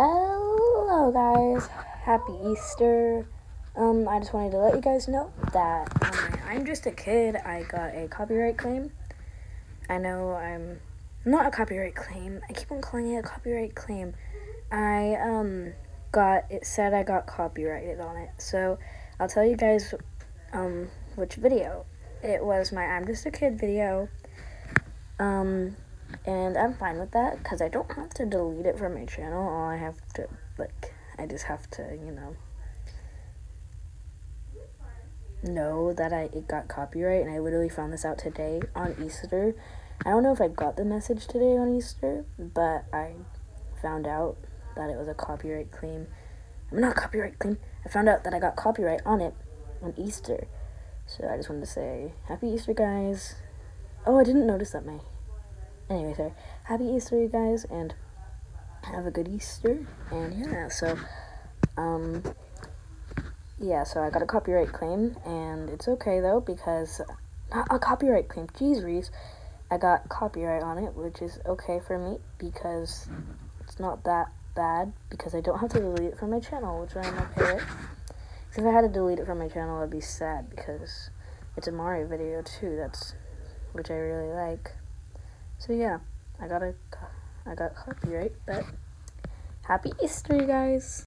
Hello guys, happy Easter. Um, I just wanted to let you guys know that um, I'm just a kid. I got a copyright claim. I know I'm not a copyright claim. I keep on calling it a copyright claim. I um got it said I got copyrighted on it. So I'll tell you guys um which video. It was my I'm just a kid video. Um and I'm fine with that because I don't have to delete it from my channel. All I have to, like, I just have to, you know, know that I it got copyright. And I literally found this out today on Easter. I don't know if I got the message today on Easter, but I found out that it was a copyright claim. I'm not copyright claim. I found out that I got copyright on it on Easter. So I just wanted to say happy Easter, guys. Oh, I didn't notice that my anyway, sorry. Happy Easter, you guys, and have a good Easter. And yeah, so, um, yeah, so I got a copyright claim, and it's okay though because not a copyright claim. Jeez, Reese, I got copyright on it, which is okay for me because it's not that bad because I don't have to delete it from my channel, which I'm okay with. If I had to delete it from my channel, I'd be sad because it's a Mario video too. That's which I really like. So yeah, I got a, I got copyright, but happy Easter, you guys.